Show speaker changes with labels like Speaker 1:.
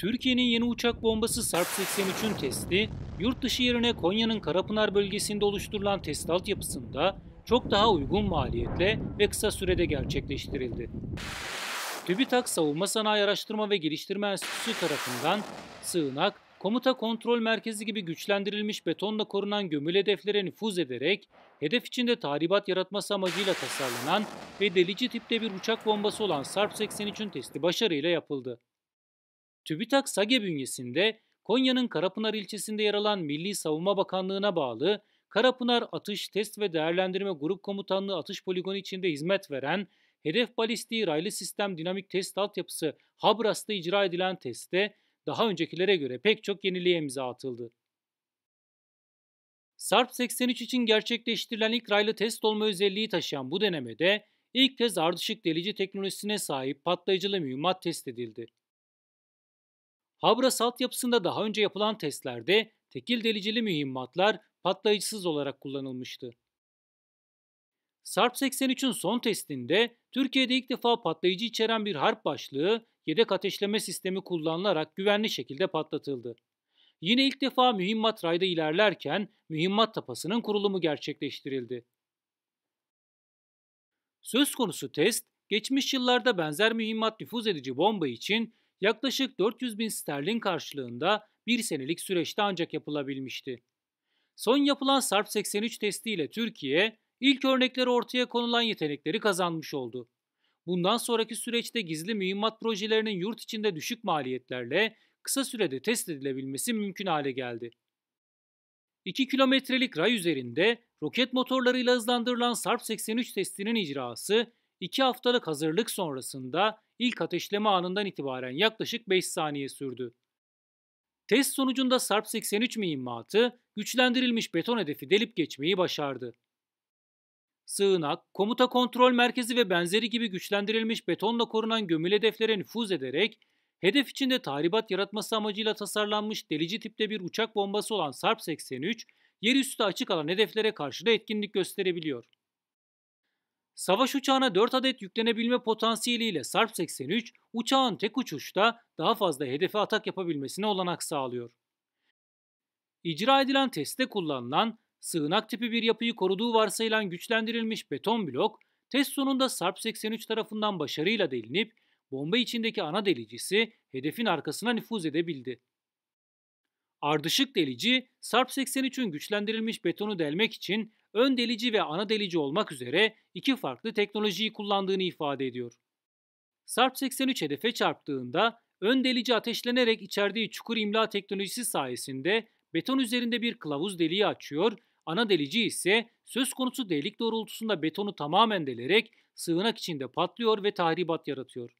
Speaker 1: Türkiye'nin yeni uçak bombası Sarp 83'ün testi, yurt dışı yerine Konya'nın Karapınar bölgesinde oluşturulan test altyapısında çok daha uygun maliyetle ve kısa sürede gerçekleştirildi. TÜBİTAK Savunma Sanayi Araştırma ve Geliştirme Enstitüsü tarafından sığınak, komuta kontrol merkezi gibi güçlendirilmiş betonla korunan gömül hedeflere nüfuz ederek hedef içinde tahribat yaratması amacıyla tasarlanan ve delici tipte bir uçak bombası olan Sarp 83'ün testi başarıyla yapıldı. TÜBİTAK SAGE bünyesinde Konya'nın Karapınar ilçesinde yer alan Milli Savunma Bakanlığı'na bağlı Karapınar Atış Test ve Değerlendirme Grup Komutanlığı atış poligonu içinde hizmet veren Hedef Balistiği Raylı Sistem Dinamik Test Altyapısı Habras'ta icra edilen testte daha öncekilere göre pek çok yeniliğe imza atıldı. SARP 83 için gerçekleştirilen ilk raylı test olma özelliği taşıyan bu denemede ilk kez ardışık delici teknolojisine sahip patlayıcılı mühimmat test edildi. Habras altyapısında daha önce yapılan testlerde tekil delicili mühimmatlar patlayıcısız olarak kullanılmıştı. Sarp 83'ün son testinde Türkiye'de ilk defa patlayıcı içeren bir harp başlığı yedek ateşleme sistemi kullanılarak güvenli şekilde patlatıldı. Yine ilk defa mühimmat rayda ilerlerken mühimmat tapasının kurulumu gerçekleştirildi. Söz konusu test, geçmiş yıllarda benzer mühimmat nüfuz edici bomba için yaklaşık 400 bin sterlin karşılığında bir senelik süreçte ancak yapılabilmişti. Son yapılan Sarp 83 testiyle Türkiye, ilk örnekleri ortaya konulan yetenekleri kazanmış oldu. Bundan sonraki süreçte gizli mühimmat projelerinin yurt içinde düşük maliyetlerle kısa sürede test edilebilmesi mümkün hale geldi. 2 kilometrelik ray üzerinde roket motorlarıyla hızlandırılan Sarp 83 testinin icrası 2 haftalık hazırlık sonrasında ilk ateşleme anından itibaren yaklaşık 5 saniye sürdü. Test sonucunda Sarp 83 mühimmatı güçlendirilmiş beton hedefi delip geçmeyi başardı. Sığınak, komuta kontrol merkezi ve benzeri gibi güçlendirilmiş betonla korunan gömül hedeflere nüfuz ederek hedef içinde tahribat yaratması amacıyla tasarlanmış delici tipte bir uçak bombası olan Sarp 83, yerüstü açık alan hedeflere karşı da etkinlik gösterebiliyor. Savaş uçağına 4 adet yüklenebilme potansiyeliyle Sarp 83, uçağın tek uçuşta daha fazla hedefe atak yapabilmesine olanak sağlıyor. İcra edilen testte kullanılan sığınak tipi bir yapıyı koruduğu varsayılan güçlendirilmiş beton blok, test sonunda Sarp 83 tarafından başarıyla delinip bomba içindeki ana delicisi hedefin arkasına nüfuz edebildi. Ardışık delici, Sarp 83'ün güçlendirilmiş betonu delmek için ön delici ve ana delici olmak üzere iki farklı teknolojiyi kullandığını ifade ediyor. Sarp 83 hedefe çarptığında ön delici ateşlenerek içerdiği çukur imla teknolojisi sayesinde beton üzerinde bir kılavuz deliği açıyor, ana delici ise söz konusu delik doğrultusunda betonu tamamen delerek sığınak içinde patlıyor ve tahribat yaratıyor.